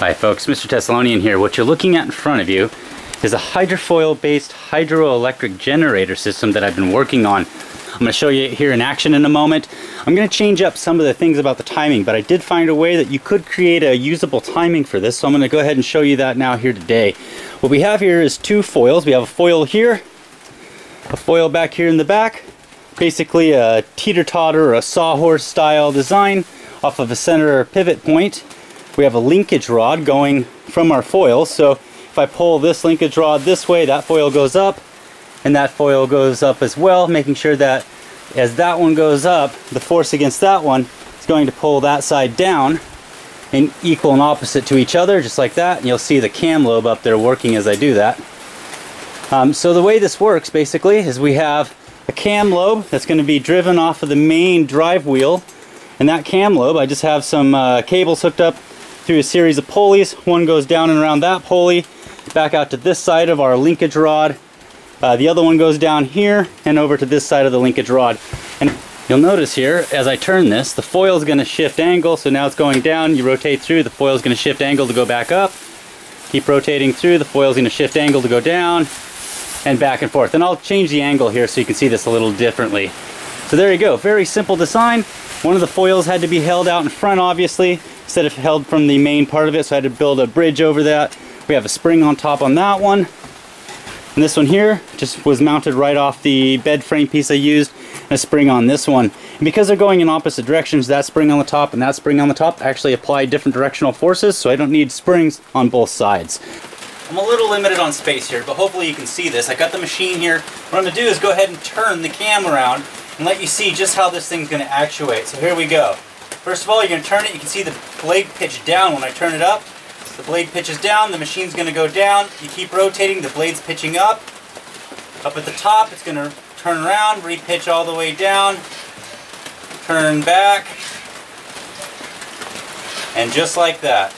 Hi folks, Mr. Teslonian here. What you're looking at in front of you is a hydrofoil based hydroelectric generator system that I've been working on. I'm going to show you here in action in a moment. I'm going to change up some of the things about the timing, but I did find a way that you could create a usable timing for this, so I'm going to go ahead and show you that now here today. What we have here is two foils. We have a foil here, a foil back here in the back, basically a teeter-totter or a sawhorse style design off of a center pivot point we have a linkage rod going from our foil. So if I pull this linkage rod this way, that foil goes up and that foil goes up as well, making sure that as that one goes up, the force against that one is going to pull that side down and equal and opposite to each other, just like that. And you'll see the cam lobe up there working as I do that. Um, so the way this works basically is we have a cam lobe that's going to be driven off of the main drive wheel. And that cam lobe, I just have some uh, cables hooked up through a series of pulleys. One goes down and around that pulley, back out to this side of our linkage rod. Uh, the other one goes down here and over to this side of the linkage rod. And you'll notice here, as I turn this, the foil is going to shift angle. So now it's going down, you rotate through, the foil is going to shift angle to go back up. Keep rotating through, the foil is going to shift angle to go down and back and forth. And I'll change the angle here so you can see this a little differently. So there you go, very simple design. One of the foils had to be held out in front, obviously instead of held from the main part of it so I had to build a bridge over that. We have a spring on top on that one. And this one here just was mounted right off the bed frame piece I used and a spring on this one. And because they're going in opposite directions that spring on the top and that spring on the top actually apply different directional forces so I don't need springs on both sides. I'm a little limited on space here but hopefully you can see this. I got the machine here. What I'm gonna do is go ahead and turn the cam around and let you see just how this thing's gonna actuate. So here we go First of all, you're going to turn it. You can see the blade pitch down when I turn it up. The blade pitches down, the machine's going to go down. You keep rotating, the blade's pitching up. Up at the top, it's going to turn around, re-pitch all the way down, turn back, and just like that.